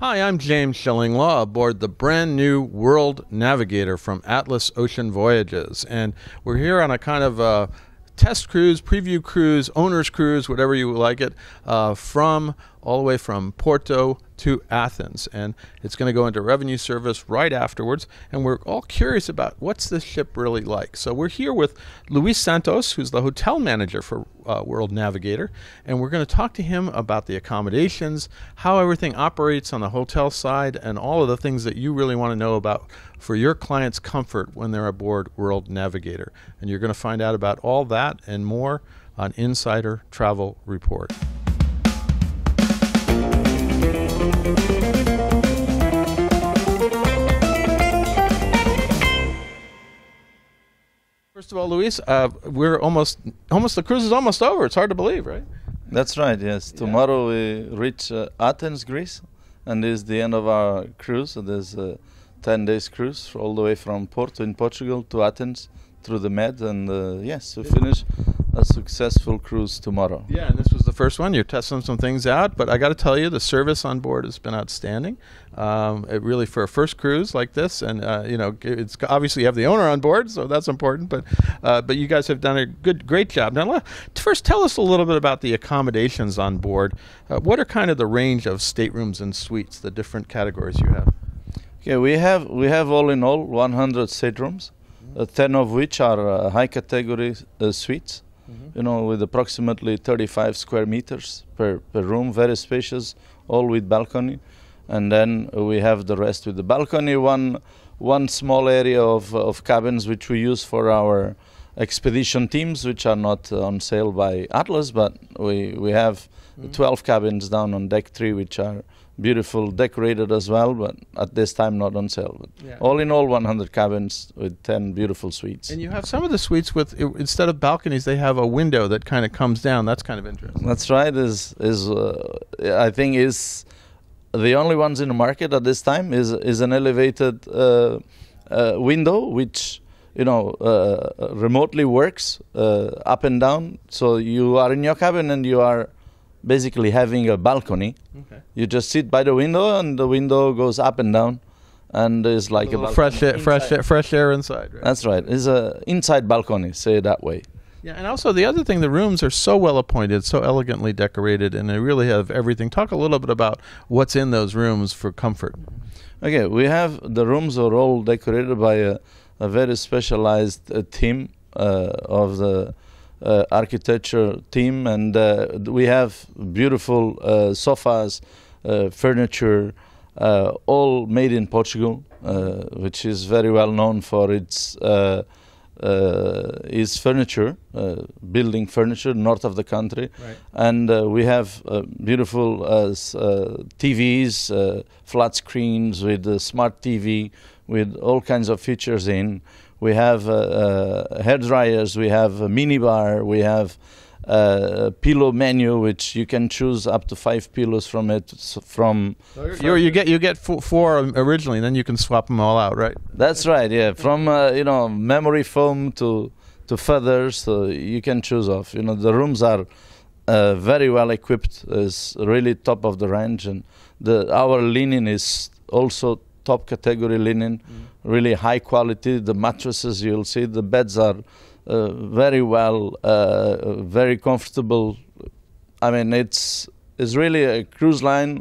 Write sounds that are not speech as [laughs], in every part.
Hi, I'm James Shillinglaw aboard the brand new World Navigator from Atlas Ocean Voyages. And we're here on a kind of uh, test cruise, preview cruise, owner's cruise, whatever you like it, uh, from all the way from Porto to Athens. And it's going to go into revenue service right afterwards. And we're all curious about what's this ship really like. So we're here with Luis Santos, who's the hotel manager for uh, World Navigator. And we're going to talk to him about the accommodations, how everything operates on the hotel side, and all of the things that you really want to know about for your clients' comfort when they're aboard World Navigator. And you're going to find out about all that and more on Insider Travel Report. First of all, Luis, uh, we're almost almost the cruise is almost over. It's hard to believe, right? That's right. Yes, tomorrow we reach uh, Athens, Greece, and is the end of our cruise. So there's a ten days cruise all the way from Porto in Portugal to Athens through the Med, and uh, yes, we finish a successful cruise tomorrow. Yeah, and this was the first one. You're testing some things out, but I got to tell you, the service on board has been outstanding. Um, it really for a first cruise like this, and uh, you know, it's obviously you have the owner on board, so that's important. But uh, but you guys have done a good, great job. Now, first, tell us a little bit about the accommodations on board. Uh, what are kind of the range of staterooms and suites, the different categories you have? Okay, we have we have all in all 100 staterooms, uh, 10 of which are uh, high category uh, suites. You know, with approximately 35 square meters per, per room, very spacious, all with balcony and then we have the rest with the balcony. One one small area of of cabins which we use for our expedition teams, which are not on sale by Atlas, but we we have mm-hmm. 12 cabins down on deck three, which are beautiful, decorated as well, but at this time not on sale. But yeah. all in all, 100 cabins with 10 beautiful suites. And you have some of the suites with instead of balconies, they have a window that kind of comes down. That's kind of interesting. That's right. Is is uh, I think is the only ones in the market at this time is is an elevated uh, uh, window which you know uh, remotely works uh, up and down so you are in your cabin and you are basically having a balcony okay. you just sit by the window and the window goes up and down and is like a, a fresh air, fresh air, fresh air inside right? that's right it's a inside balcony say it that way yeah, and also the other thing, the rooms are so well appointed, so elegantly decorated, and they really have everything. Talk a little bit about what's in those rooms for comfort. Okay, we have the rooms are all decorated by a, a very specialized uh, team uh, of the uh, architecture team, and uh, we have beautiful uh, sofas, uh, furniture, all made in Portugal, which is very well known for its uh, is furniture, uh, building furniture north of the country, right. and uh, we have uh, beautiful uh, uh, TVs, flat screens with smart TV, with all kinds of features in. We have hair dryers, we have a mini bar, we have uh, pillow menu, which you can choose up to five pillows from it. From you, you get you get four originally, then you can swap them all out, right? That's right. Yeah, from uh, you know memory foam to to feathers, so you can choose off. You know the rooms are uh, very well equipped. Is really top of the range, and the our linen is also top category linen, mm. really high quality. The mattresses you'll see, the beds are uh, very well, uh, very comfortable. I mean, it's it's really a cruise line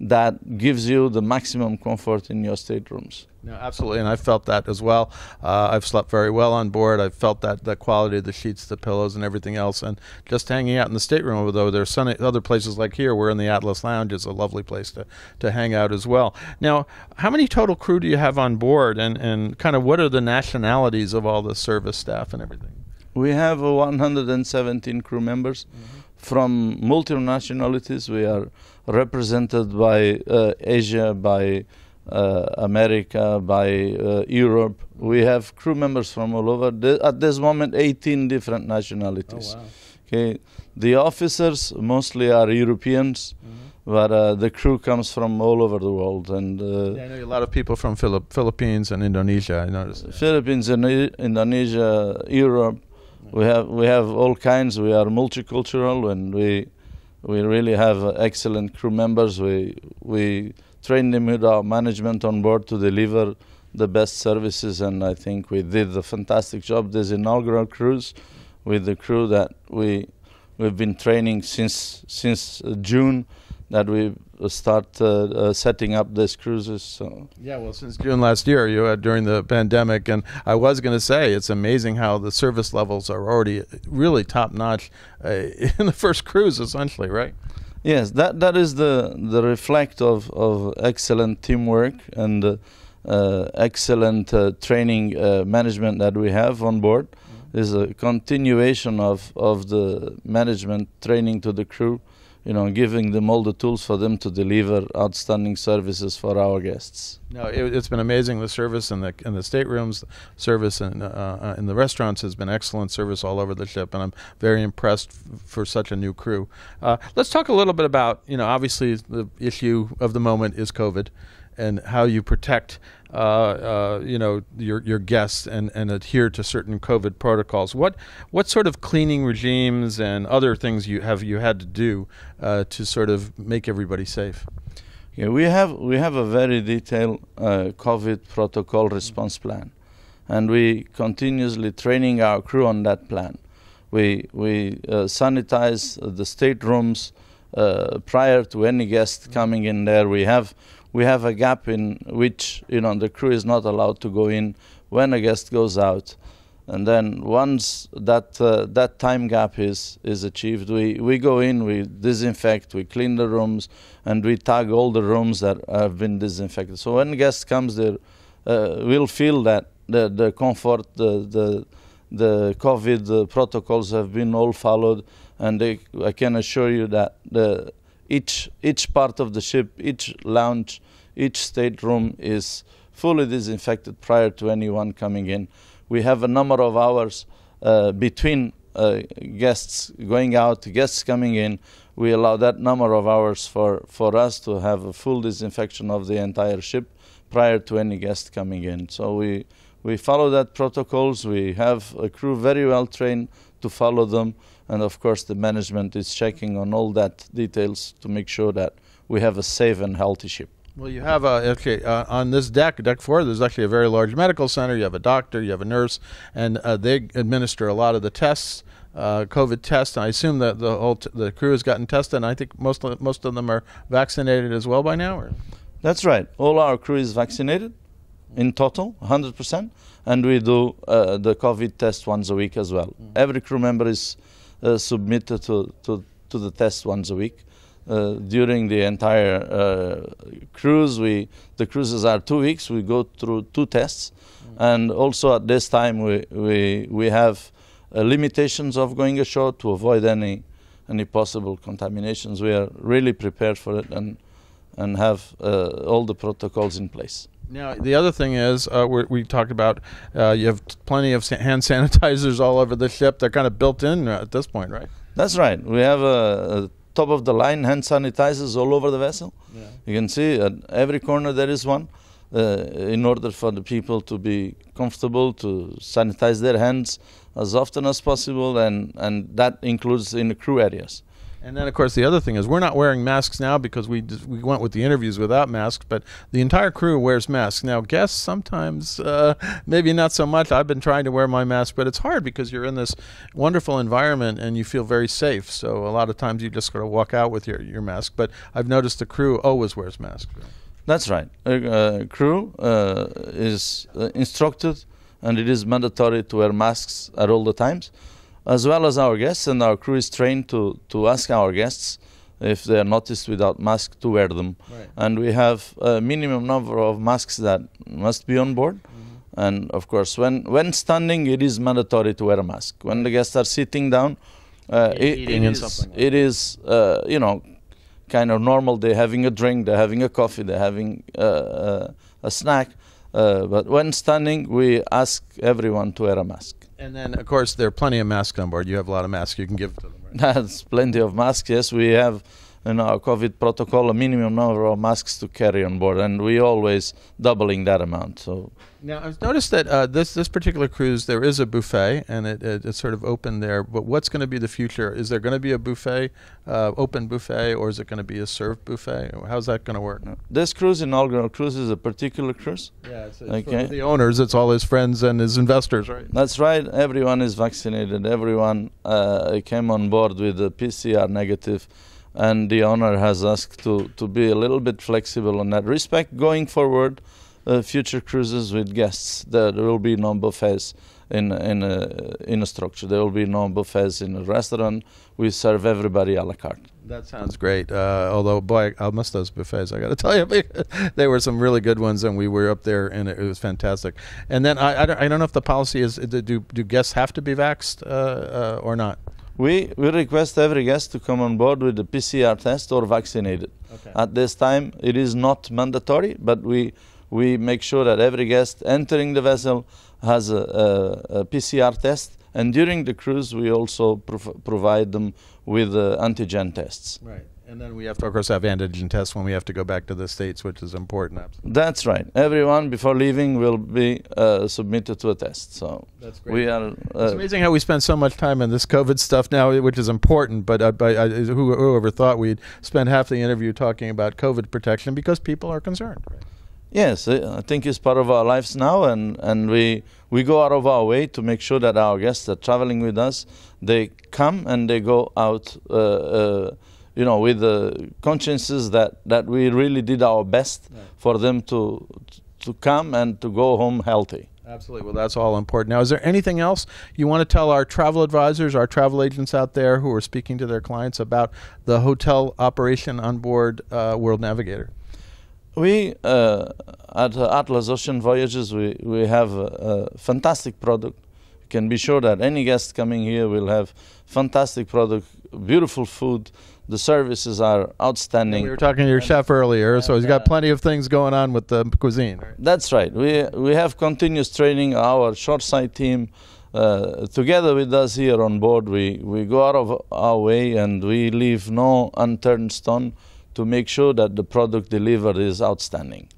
that gives you the maximum comfort in your staterooms. No, absolutely, and I felt that as well. Uh, I've slept very well on board. I've felt that the quality of the sheets, the pillows, and everything else. And just hanging out in the stateroom, although there's some other places like here, we're in the Atlas Lounge, is a lovely place to, to hang out as well. Now, how many total crew do you have on board, and, and kind of what are the nationalities of all the service staff and everything? We have 117 crew members mm-hmm. From multi nationalities. We are represented by uh, Asia, by uh, America, by uh, Europe. We have crew members from all over. The, at this moment, 18 different nationalities. Oh, wow. Okay, the officers mostly are Europeans. Mm-hmm but uh, the crew comes from all over the world and uh, yeah, I know a lot of people from Philip- Philippines and Indonesia I noticed Philippines and Indonesia Europe we have we have all kinds. We are multicultural and we we really have excellent crew members. We we train them with our management on board to deliver the best services. And I think we did a fantastic job. This inaugural cruise with the crew that we we've been training since since June that we start uh, uh, setting up these cruises. So. Yeah, well, since June last year, you had during the pandemic, and I was going to say it's amazing how the service levels are already really top notch uh, [laughs] in the first cruise, essentially, right? Yes, that that is the the reflect of of excellent teamwork and. Uh, uh excellent uh, training management that we have on board mm-hmm. is a continuation of, of the management training to the crew you know, giving them all the tools for them to deliver outstanding services for our guests. No, it, has been amazing. The service in the in the staterooms, service in uh, uh, in the restaurants has been excellent. Service all over the ship, and I'm very impressed f- for such a new crew. Uh, let's talk a little bit about you know, obviously the issue of the moment is COVID and how you protect uh, uh, you know your your guests and, and adhere to certain COVID protocols. What what sort of cleaning regimes and other things you have you had to do uh, to sort of make everybody safe? Yeah, we have we have a very detailed uh, COVID protocol response plan, and we continuously training our crew on that plan. We we uh, sanitize the staterooms uh, prior to any guest coming in there. We have we have a gap in which you know the crew is not allowed to go in when a guest goes out. And then once that uh, that time gap is is achieved we we go in we disinfect we clean the rooms and we tag all the rooms that have been disinfected. So when guest comes there uh, we'll feel that the the comfort the the the covid protocols have been all followed and they, I can assure you that the each each part of the ship, each lounge, each stateroom is fully disinfected prior to anyone coming in. We have a number of hours uh, between uh, guests going out, guests coming in. We allow that number of hours for, for us to have a full disinfection of the entire ship prior to any guest coming in. So we we follow that protocols. We have a crew very well trained to follow them and of course the management is checking on all that details to make sure that we have a safe and healthy ship. Well, you have a okay uh, on this deck, deck four. There's actually a very large medical center. You have a doctor, you have a nurse, and uh, they administer a lot of the tests, uh, COVID tests. And I assume that the whole t- the crew has gotten tested. And I think most of, most of them are vaccinated as well by now. Or? That's right. All our crew is vaccinated in total, 100%, and we do uh, the COVID test once a week as well. Mm. Every crew member is uh, submitted to, to, to the test once a week. Uh, during the entire uh, cruise, we the cruises are two weeks. We go through two tests, mm. and also at this time we we we have uh, limitations of going ashore to avoid any any possible contaminations. We are really prepared for it and and have uh, all the protocols in place. Now, the other thing is, uh, we talked about uh, you have plenty of hand [laughs] sanitizers all over the ship. They're kind of built in at this point, right? That's right. We have a, a top of the line hand sanitizers all over the vessel. Yeah. You can see at every corner there is one. Uh, in order for the people to be comfortable to sanitize their hands as often as possible, and, and that includes in the crew areas. And then, of course, the other thing is we're not wearing masks now because we we went with the interviews without masks, but the entire crew wears masks. Now, guests sometimes, uh, maybe not so much. I've been trying to wear my mask, but it's hard because you're in this wonderful environment and you feel very safe. So a lot of times you just got to walk out with your, your mask. But I've noticed the crew always wears masks. That's right. Uh, crew uh, is uh, instructed and it is mandatory to wear masks at all the times as well as our guests, and our crew is trained to, to ask our guests if they are noticed without mask to wear them. Right. And we have a minimum number of masks that must be on board. Mm-hmm. And of course, when, when standing, it is mandatory to wear a mask. When the guests are sitting down, uh, it, it is, it is uh, you know, kind of normal. They're having a drink, they're having a coffee, they're having uh, uh a snack. Uh, but when standing, we ask everyone to wear a mask. And then, of course, there are plenty of masks on board. You have a lot of masks you can give to them. Right? [laughs] That's plenty of masks. Yes, we have in our COVID protocol a minimum number of masks to carry on board, and we always doubling that amount. So now I've noticed that uh, this this particular cruise there is a buffet and it, it, it's sort of open there. But what's going to be the future? Is there going to be a buffet, uh, open buffet, or is it going to be a served buffet? How's that going to work? This cruise, inaugural cruise, is a particular cruise. Yeah, it's, it's okay. the owners. It's all his friends and his investors, right? That's right. Everyone is vaccinated. Everyone uh, came on board with a PCR negative and the owner has asked to, to be a little bit flexible in that respect going forward uh, future cruises with guests. There, there will be no buffets in in a in a structure. There will be no buffets in a restaurant. We serve everybody a la carte. That sounds great. Uh, although, boy, I miss those buffets. I got to [laughs] tell you, they were some really good ones, and we were up there, and it, it was fantastic. And then I, I, don't, I don't know if the policy is do do guests have to be vaxxed uh, uh, or not. We, we request every guest to come on board with a PCR test or vaccinated. Okay. At this time, it is not mandatory, but we we make sure that every guest entering the vessel has a, a, a PCR test. And during the cruise, we also prov provide them with uh, antigen tests. Right. And then we have to, of course, have antigen tests when we have to go back to the States, which is important. Absolutely. That's right. Everyone, before leaving, will be uh, submitted to a test. So That's great. we are. Uh, it's amazing how we spend so much time on this COVID stuff now, which is important. But, uh, uh, whoever thought we'd spend half the interview talking about COVID protection because people are concerned. Right? Yes, I think it's part of our lives now, and, and we, we go out of our way to make sure that our guests are traveling with us, they come and they go out, uh, uh, you know, with the consciences that, that we really did our best for them to, to come and to go home healthy. Absolutely. Well, that's all important. Now, is there anything else you want to tell our travel advisors, our travel agents out there who are speaking to their clients about the hotel operation on board uh, World Navigator? We uh, at Atlas Ocean Voyages we we have a, a, fantastic product. You can be sure that any guest coming here will have fantastic product, beautiful food. The services are outstanding. we were talking to your chef earlier, so he's got plenty of things going on with the cuisine. That's right. We we have continuous training. Our shoreside team. Uh, together with us here on board, we, we go out of our way and we leave no unturned stone to make sure that the product delivered is outstanding.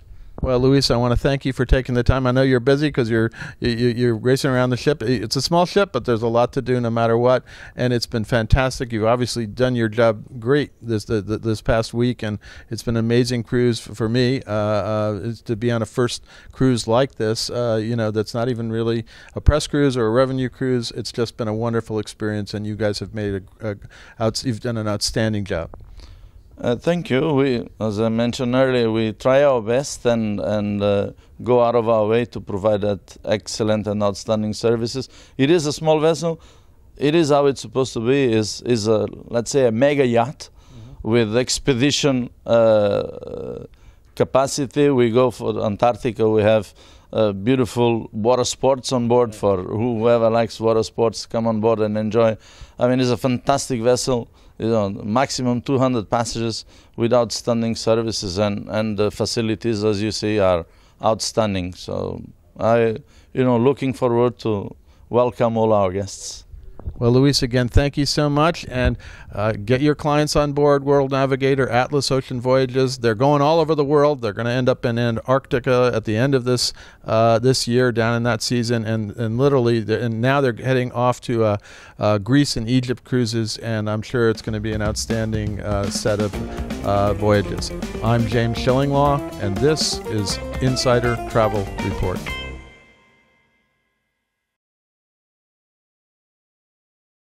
Well, Luis, I want to thank you for taking the time. I know you're busy because you're you, are racing around the ship. It's a small ship, but there's a lot to do no matter what, and it's been fantastic. You've obviously done your job great this the, the, this past week, and it's been an amazing cruise for, me uh, uh, to be on a first cruise like this. Uh, you know, that's not even really a press cruise or a revenue cruise. It's just been a wonderful experience, and you guys have made a, a you've done an outstanding job. Uh, thank you. We, as I mentioned earlier, we try our best and and uh, go out of our way to provide that excellent and outstanding services. It is a small vessel. It is how it's supposed to be. is is a let's say a mega yacht mm-hmm. with expedition uh, capacity. We go for Antarctica. We have uh, beautiful water sports on board for whoever likes water sports. Come on board and enjoy. I mean, it's a fantastic vessel you know, maximum 200 passengers with outstanding services and, and the facilities, as you see, are outstanding. So I, you know, looking forward to welcome all our guests. Well, Luis, again, thank you so much. And uh, get your clients on board World Navigator, Atlas Ocean Voyages. They're going all over the world. They're going to end up in Antarctica at the end of this uh, this year, down in that season. And, and literally, and now they're heading off to uh, uh, Greece and Egypt cruises. And I'm sure it's going to be an outstanding uh, set of uh, voyages. I'm James Shillinglaw, and this is Insider Travel Report.